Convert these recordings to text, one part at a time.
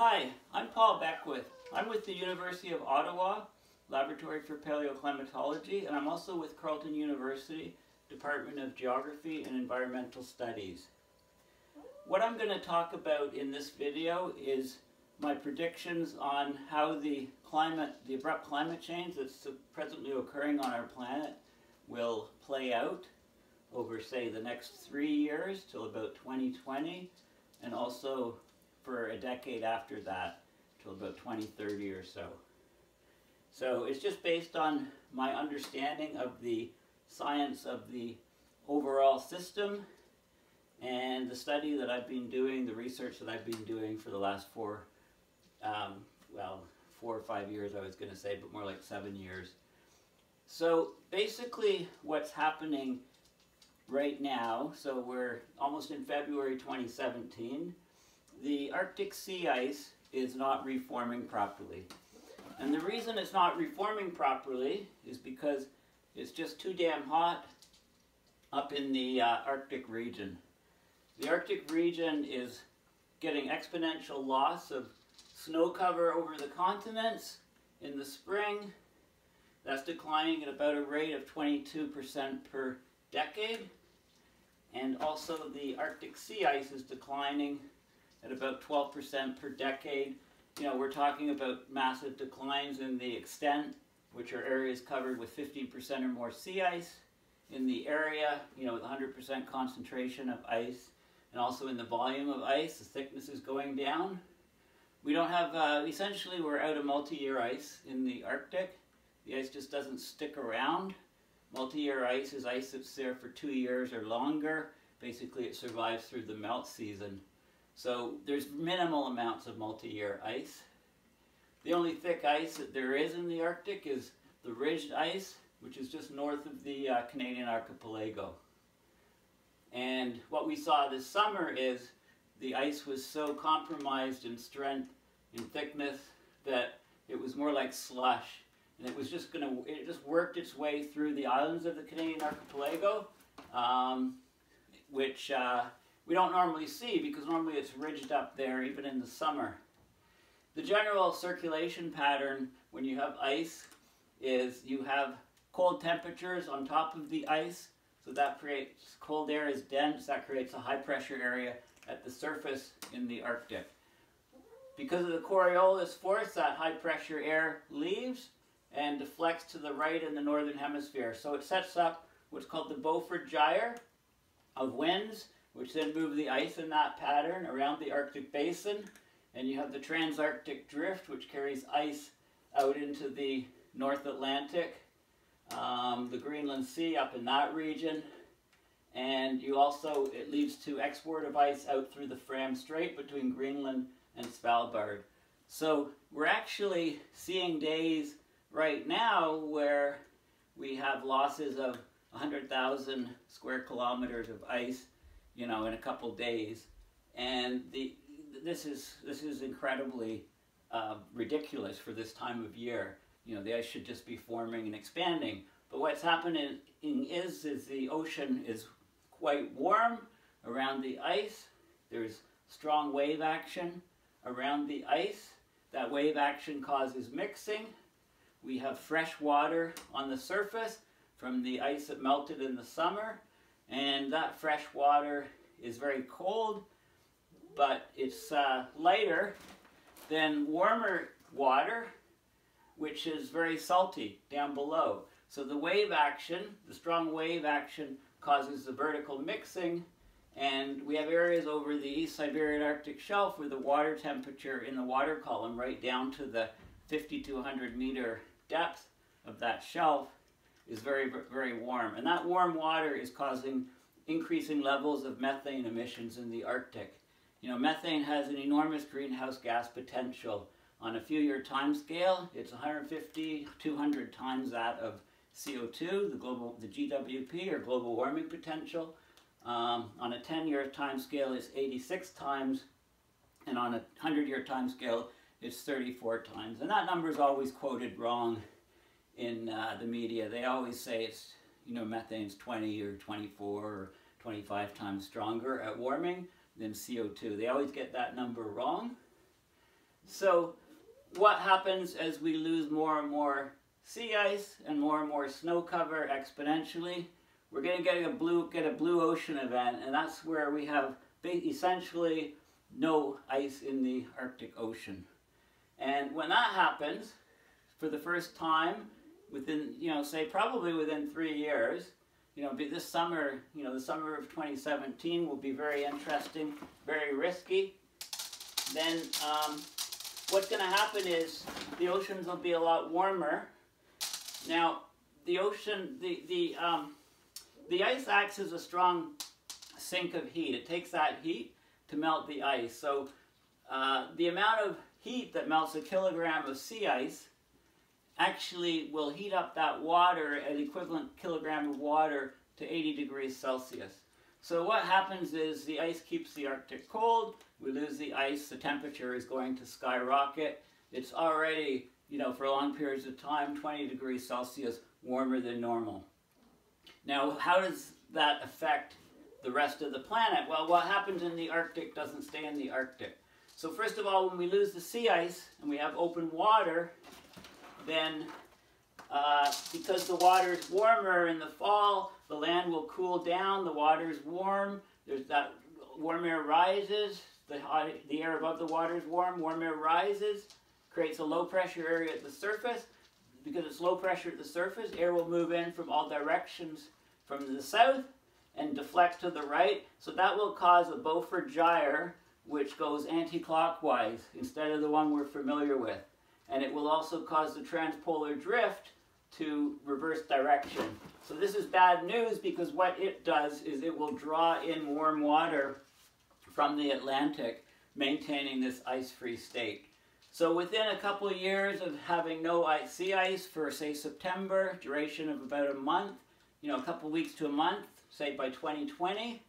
Hi, I'm Paul Beckwith. I'm with the University of Ottawa, Laboratory for Paleoclimatology, and I'm also with Carleton University, Department of Geography and Environmental Studies. What I'm going to talk about in this video is my predictions on how the climate, the abrupt climate change that's presently occurring on our planet will play out over say the next three years till about 2020 and also for a decade after that till about 2030 or so. So it's just based on my understanding of the science of the overall system and the study that I've been doing, the research that I've been doing for the last four, um, well, four or five years I was going to say, but more like seven years. So basically what's happening right now, so we're almost in February 2017, the Arctic sea ice is not reforming properly. And the reason it's not reforming properly is because it's just too damn hot up in the uh, Arctic region. The Arctic region is getting exponential loss of snow cover over the continents in the spring. That's declining at about a rate of 22% per decade. And also the Arctic sea ice is declining at about 12% per decade. You know, we're talking about massive declines in the extent, which are areas covered with 15% or more sea ice. In the area, you know, with 100% concentration of ice, and also in the volume of ice, the thickness is going down. We don't have, uh, essentially we're out of multi-year ice in the Arctic. The ice just doesn't stick around. Multi-year ice is ice that's there for two years or longer. Basically it survives through the melt season. So there's minimal amounts of multi-year ice. The only thick ice that there is in the Arctic is the ridged ice, which is just north of the uh, Canadian archipelago. And what we saw this summer is the ice was so compromised in strength and thickness that it was more like slush and it was just going to, it just worked its way through the islands of the Canadian archipelago, um, which uh, we don't normally see because normally it's ridged up there even in the summer. The general circulation pattern when you have ice is you have cold temperatures on top of the ice, so that creates, cold air is dense, that creates a high pressure area at the surface in the Arctic. Because of the Coriolis force, that high pressure air leaves and deflects to the right in the northern hemisphere. So it sets up what's called the Beaufort gyre of winds, which then move the ice in that pattern around the Arctic basin. And you have the Transarctic drift, which carries ice out into the North Atlantic, um, the Greenland Sea up in that region. And you also, it leads to export of ice out through the Fram Strait between Greenland and Svalbard. So we're actually seeing days right now where we have losses of 100,000 square kilometers of ice, you know, in a couple days. And the, this, is, this is incredibly uh, ridiculous for this time of year. You know, the ice should just be forming and expanding. But what's happening is, is the ocean is quite warm around the ice. There's strong wave action around the ice. That wave action causes mixing we have fresh water on the surface from the ice that melted in the summer. And that fresh water is very cold, but it's uh, lighter than warmer water, which is very salty down below. So the wave action, the strong wave action, causes the vertical mixing and we have areas over the East Siberian Arctic Shelf where the water temperature in the water column right down to the 50 to 100 meter depth of that shelf is very, very warm. And that warm water is causing increasing levels of methane emissions in the Arctic. You know, methane has an enormous greenhouse gas potential. On a few year time scale, it's 150, 200 times that of CO2, the global, the GWP or global warming potential. Um, on a 10 year time scale, it's 86 times, and on a 100 year time scale, it's 34 times. And that number is always quoted wrong in uh, the media. They always say it's, you know, methane's 20 or 24 or 25 times stronger at warming than CO2. They always get that number wrong. So what happens as we lose more and more sea ice and more and more snow cover exponentially? We're going to get a blue get a blue ocean event, and that's where we have essentially no ice in the Arctic Ocean. And when that happens, for the first time, within, you know, say probably within three years, you know, this summer, you know, the summer of 2017 will be very interesting, very risky. Then um, what's going to happen is the oceans will be a lot warmer. Now, the ocean, the, the, um, the ice acts as a strong sink of heat. It takes that heat to melt the ice. So uh, the amount of heat that melts a kilogram of sea ice actually will heat up that water, an equivalent kilogram of water, to 80 degrees Celsius. So what happens is the ice keeps the Arctic cold, we lose the ice, the temperature is going to skyrocket. It's already, you know, for long periods of time, 20 degrees Celsius warmer than normal. Now, how does that affect the rest of the planet? Well, what happens in the Arctic doesn't stay in the Arctic. So first of all, when we lose the sea ice and we have open water, then uh, because the water is warmer in the fall, the land will cool down, the water is warm, there's that warm air rises, the, hot, the air above the water is warm, warm air rises, creates a low pressure area at the surface. Because it's low pressure at the surface, air will move in from all directions from the south and deflect to the right. So that will cause a Beaufort gyre, which goes anti-clockwise instead of the one we're familiar with. And it will also cause the transpolar drift to reverse direction. So this is bad news because what it does is it will draw in warm water from the Atlantic, maintaining this ice-free state. So within a couple of years of having no sea ice for, say, September, duration of about a month, you know, a couple weeks to a month, say by 2020,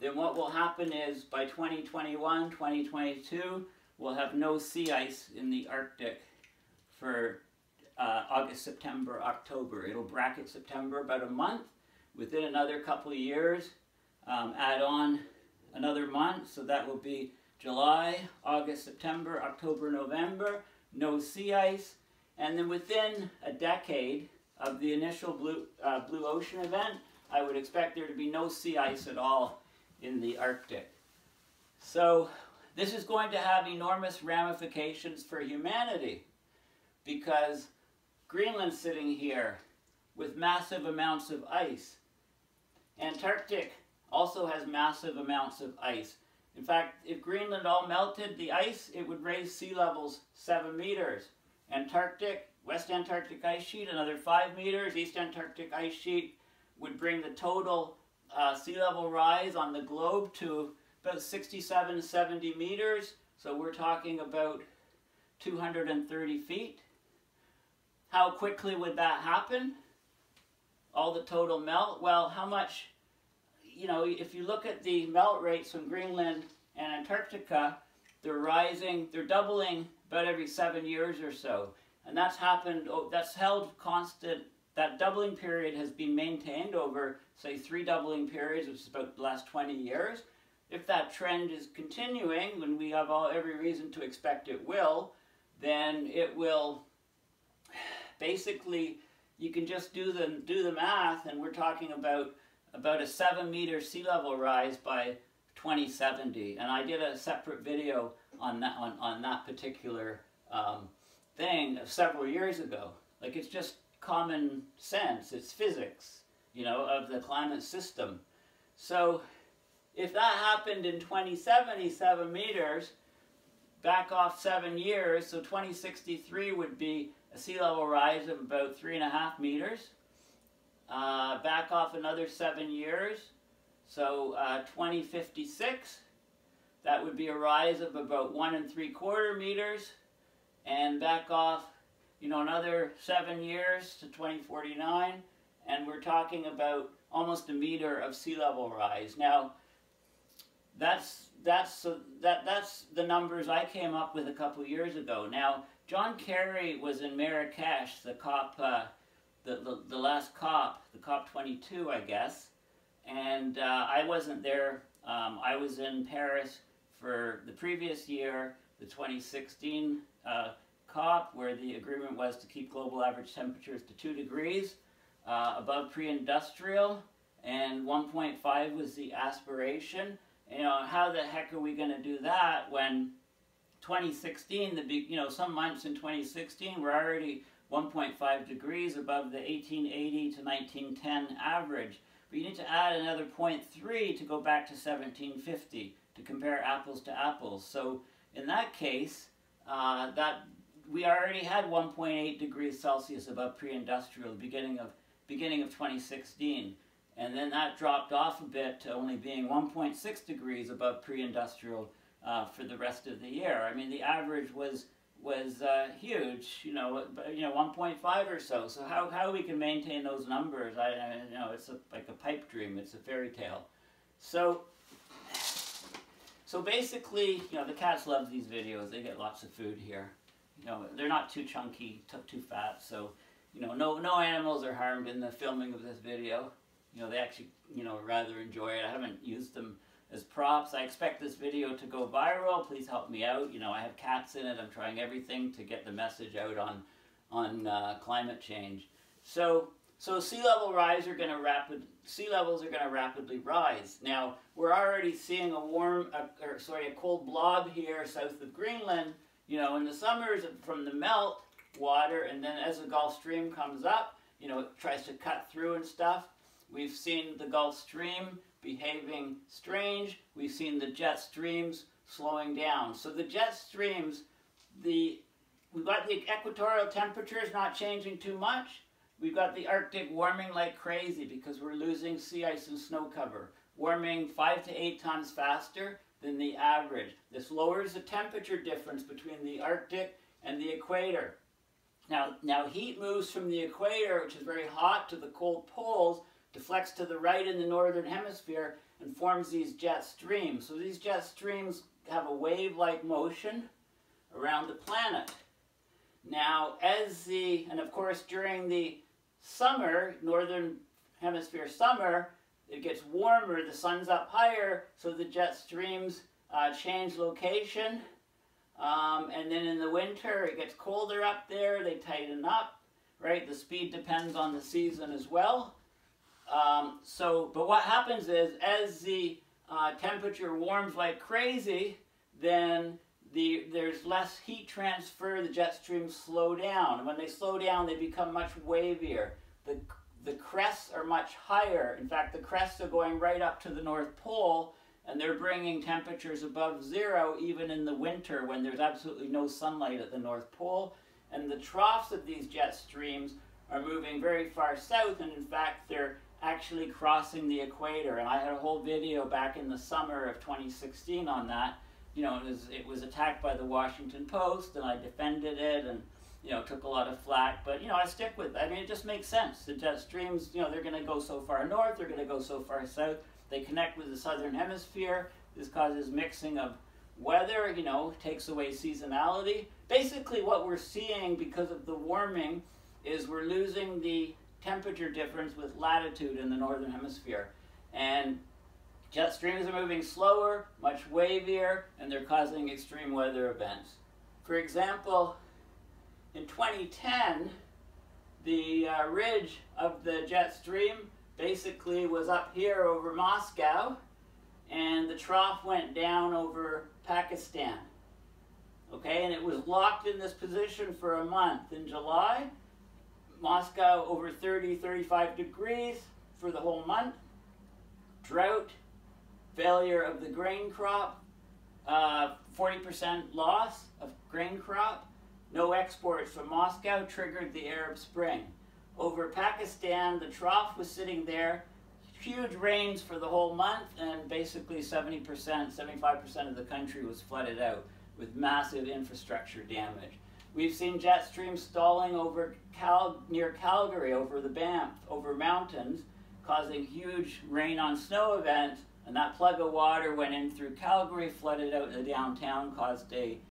then what will happen is by 2021, 2022, we'll have no sea ice in the Arctic for uh, August, September, October. It'll bracket September about a month. Within another couple of years, um, add on another month, so that will be July, August, September, October, November, no sea ice. And then within a decade of the initial Blue, uh, Blue Ocean event, I would expect there to be no sea ice at all in the Arctic. So this is going to have enormous ramifications for humanity because Greenland's sitting here with massive amounts of ice. Antarctic also has massive amounts of ice. In fact, if Greenland all melted the ice, it would raise sea levels 7 meters. Antarctic, West Antarctic ice sheet, another 5 meters. East Antarctic ice sheet would bring the total uh, sea level rise on the globe to about 67, 70 meters. So we're talking about 230 feet. How quickly would that happen? All the total melt? Well, how much, you know, if you look at the melt rates from Greenland and Antarctica, they're rising, they're doubling about every seven years or so. And that's happened, oh, that's held constant, that doubling period has been maintained over, say, three doubling periods, which is about the last 20 years. If that trend is continuing, when we have all every reason to expect it will, then it will basically you can just do the do the math, and we're talking about about a seven meter sea level rise by 2070. And I did a separate video on that on, on that particular um, thing several years ago. Like it's just common sense. It's physics, you know, of the climate system. So if that happened in 2077 meters, back off seven years, so 2063 would be a sea level rise of about three and a half meters. Uh, back off another seven years, so uh, 2056, that would be a rise of about one and three quarter meters. And back off, you know, another seven years to 2049, and we're talking about almost a meter of sea level rise. Now, that's that's that that's the numbers I came up with a couple years ago. Now, John Kerry was in Marrakesh, the COP, uh, the, the, the last COP, the COP 22, I guess, and uh, I wasn't there. Um, I was in Paris for the previous year the 2016 uh, COP, where the agreement was to keep global average temperatures to 2 degrees uh, above pre-industrial, and 1.5 was the aspiration. You know, how the heck are we going to do that when 2016, the you know, some months in 2016 were already 1.5 degrees above the 1880 to 1910 average. But you need to add another 0.3 to go back to 1750 to compare apples to apples. So in that case, uh, that we already had 1.8 degrees Celsius above pre-industrial beginning of beginning of 2016. And then that dropped off a bit to only being 1.6 degrees above pre-industrial uh, for the rest of the year. I mean, the average was was uh, huge, you know, you know, 1.5 or so. So how, how we can maintain those numbers, I, I you know, it's a, like a pipe dream. It's a fairy tale. So, so basically, you know, the cats love these videos. They get lots of food here. You know, they're not too chunky, too fat. So, you know, no, no animals are harmed in the filming of this video. You know, they actually, you know, rather enjoy it. I haven't used them as props. I expect this video to go viral. Please help me out. You know, I have cats in it. I'm trying everything to get the message out on, on uh, climate change. So, so sea level rise are going to rapid sea levels are going to rapidly rise. Now we're already seeing a warm, uh, or sorry, a cold blob here south of Greenland. You know, in the summers from the melt water, and then as the Gulf Stream comes up, you know, it tries to cut through and stuff. We've seen the Gulf Stream behaving strange. We've seen the jet streams slowing down. So the jet streams, the we've got the equatorial temperatures not changing too much. We've got the Arctic warming like crazy because we're losing sea ice and snow cover, warming five to eight times faster than the average. This lowers the temperature difference between the Arctic and the equator. Now, now heat moves from the equator, which is very hot, to the cold poles, deflects to the right in the northern hemisphere and forms these jet streams. So these jet streams have a wave-like motion around the planet. Now, as the, and of course during the summer, northern hemisphere summer, it gets warmer, the sun's up higher, so the jet streams uh, change location. Um, and then in the winter, it gets colder up there, they tighten up, right? The speed depends on the season as well. Um, so, but what happens is, as the uh, temperature warms like crazy, then the, there's less heat transfer, the jet streams slow down. And when they slow down, they become much wavier. The, the crests are much higher. In fact, the crests are going right up to the North Pole, and they're bringing temperatures above zero even in the winter when there's absolutely no sunlight at the North Pole. And the troughs of these jet streams are moving very far south, and in fact, they're actually crossing the equator. And I had a whole video back in the summer of 2016 on that. You know, it was, it was attacked by the Washington Post, and I defended it, and you know, took a lot of flack. But you know, I stick with. It. I mean, it just makes sense. The jet streams, you know, they're going to go so far north, they're going to go so far south. They connect with the southern hemisphere. This causes mixing of weather. You know, takes away seasonality. Basically, what we're seeing because of the warming is we're losing the temperature difference with latitude in the northern hemisphere. And jet streams are moving slower, much wavier, and they're causing extreme weather events. For example, in 2010, the uh, ridge of the jet stream basically was up here over Moscow, and the trough went down over Pakistan. Okay, and it was locked in this position for a month. In July, Moscow over 30, 35 degrees for the whole month. Drought, failure of the grain crop, 40% uh, loss of grain crop. No exports from Moscow triggered the Arab Spring. Over Pakistan, the trough was sitting there, huge rains for the whole month, and basically 70%, 75% of the country was flooded out with massive infrastructure damage. We've seen jet streams stalling over Cal near Calgary, over the Banff, over mountains, causing huge rain on snow events, and that plug of water went in through Calgary, flooded out the downtown, caused a